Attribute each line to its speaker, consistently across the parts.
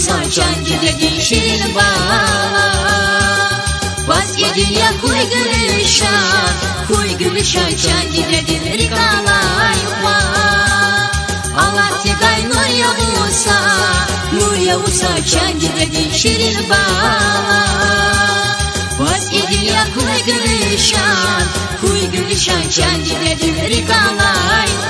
Speaker 1: yavusa can gidedi şirin bağla Vazgeçin ya kuy gülüşan Kuy gülüşan can gidedi rikalay Allah tigay nur yavusa Nur yavusa can gidedi şirin bağla Vazgeçin ya kuy gülüşan Kuy gülüşan can gidedi rikalay Nur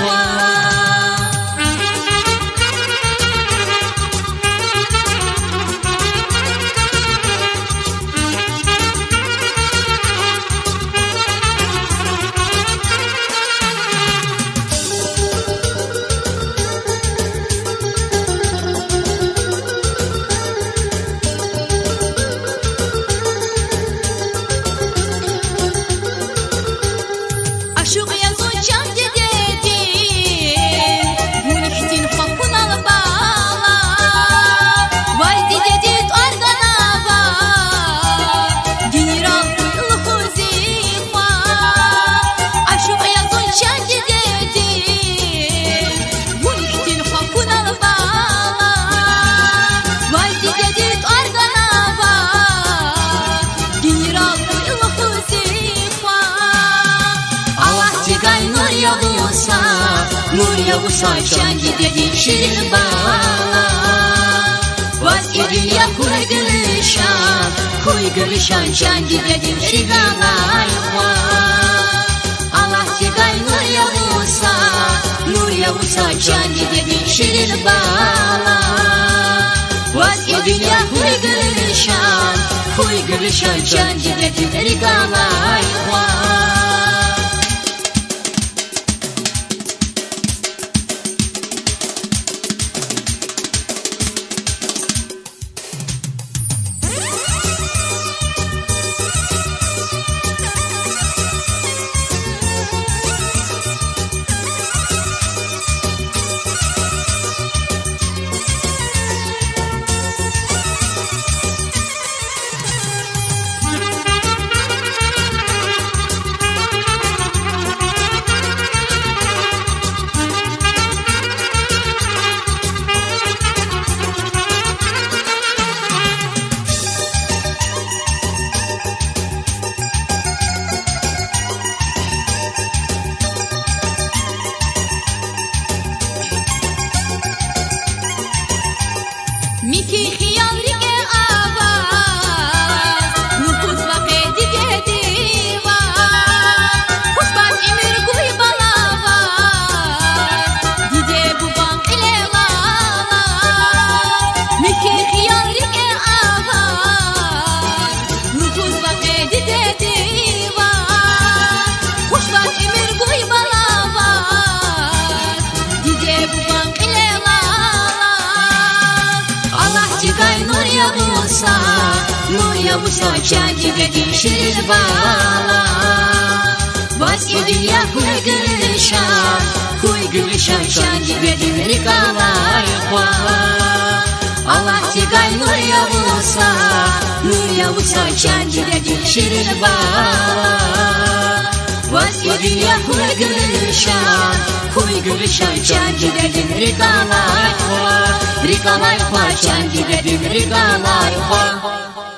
Speaker 1: can gidedi şirin bağla Vazgeçin ya kuy gülüşan Kuy gülüşan can gidedi Allah tigay nur yavusa Nur yavusa can gidedi şirin bağla Vazgeçin ya kuy gülüşan Kuy gülüşan can gidedi rigalay yavusa Nur yavusa kendi dedi şirbala Vazgeçin ya kuy gülüşan Kuy gülüşan kendi dedi rikalay Allah tigay nur yavusa Nur yavusa kendi dedi şirbala Vazgeçin ya kuy gülüşan Kuy gülüşan kendi dedi rikalay Rikalay kwa changi de din rikalay kwa